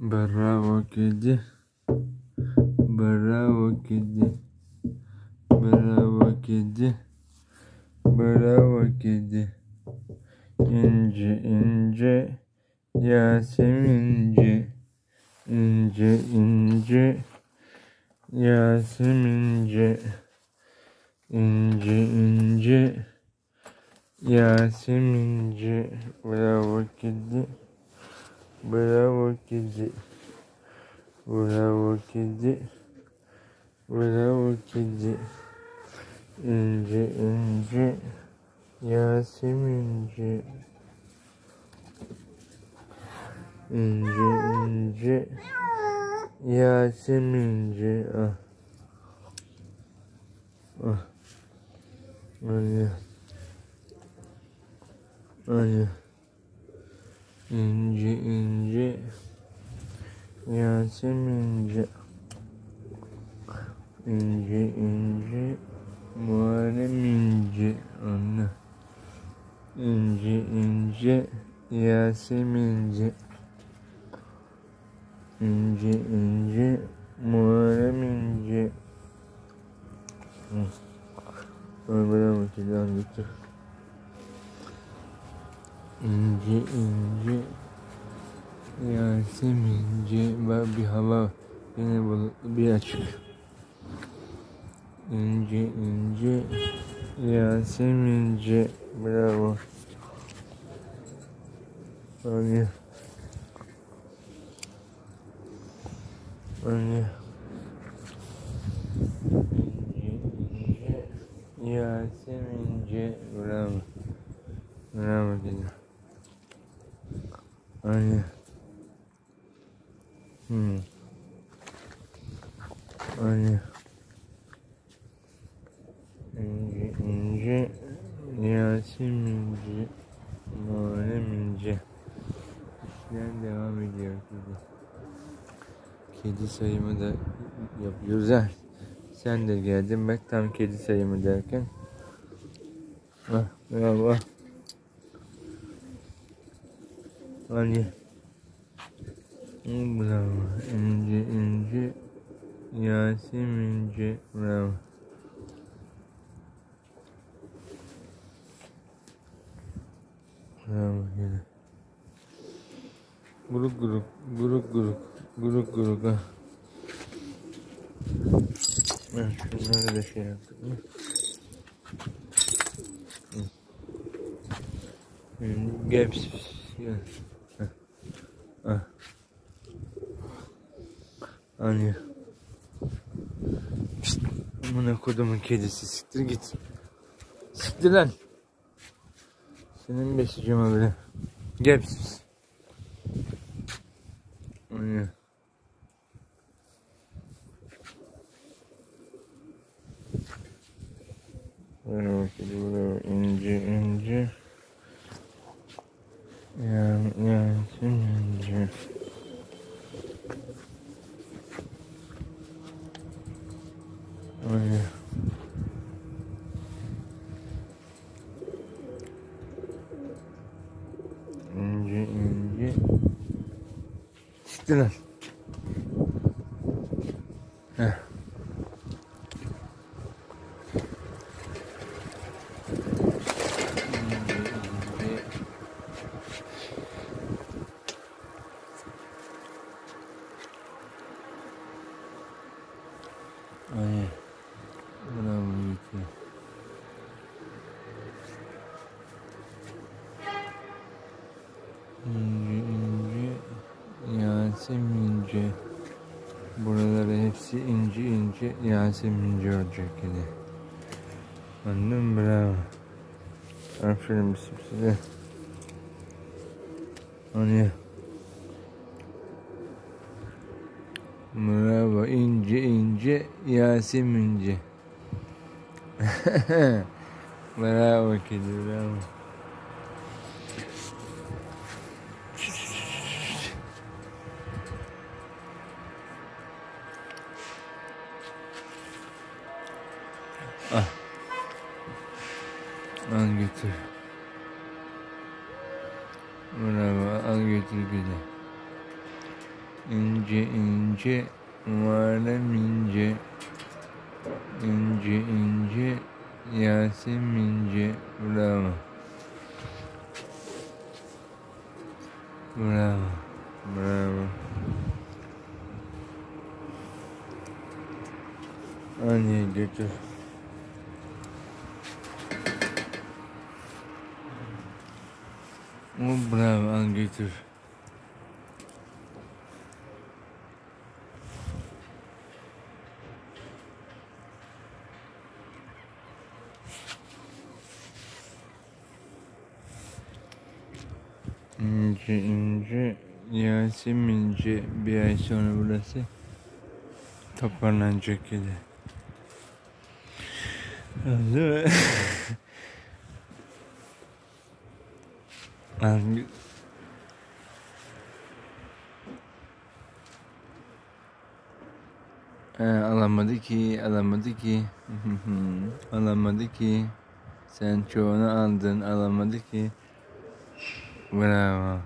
Bravo kedi. Bravo kedi. Bravo kedi. Bravo kedi. İnce ince Yasemince. İnce ince Yasemince. İnce ince Yasemince. Bravo kedi. Burabukizi burabukizi burabukizi ince ince yasimince ince ince yasimince ah. Ah. Anne anne İnce ince Yasemince ince ince Muharrem ince anne. İnce ince Yasemince ince ince Muharrem ince Hı. Öyle bakacağım götür İnce ince Yasemince var bir hava. Yine bulutlu bir açık. İnce ince Yasemince bravo. İnce ince Yasemince bravo. Bravo dedim Anne Hmm. Anne. İnce ince Yasemince Muharrem ince İşler devam ediyor kedi. Kedi sayımı da yapıyoruz ha. Sen de geldin bak tam kedi sayımı derken. Ah bravo. Anne. Bravo. İnce ince Yasemince bravo. Bravo yine. Guruk guruk, guruk guruk, guruk guruk ha. Ben şunları da şey yaptık mı? Hı. Gel pis pis. Gel. Heh. Ah. Anne. Pişt. Amına kodumun kedisi siktir git. Siktir lan. Senin besleyeceğim abi. Gel pis. Anne. Bravo kedi bravo ince ince. Ya, ya, ince. Anne. İnce ince. Siktir lan. Heh. İnce ince. Ay. Bravo Yiğit'e. İnce ince Yasemince. Buraları hepsi ince ince Yasemince olacak yine. Annem bravo. Aferin bizim size. Hani Bravo ince ince Yasemince. bravo kedi bravo. Al götür. Bravo al götür kedi. ince ince Muharrem ince. İnce ince Yasemince bravo. Bravo bravo. Anneye götür O bravo al götür. İnce ince Yasemince bir ay sonra burası toparlanacak gibi. Al- Ee, alamadı ki, alamadı ki. alamadı ki. Sen çoğunu aldın, alamadı ki. Bravo.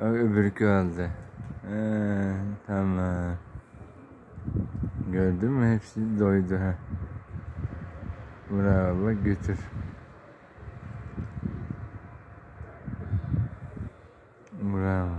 O öbürkü aldı. Ee, tamam. Gördün mü? Hepsi doydu ha. Bravo, bak götür. Bravo.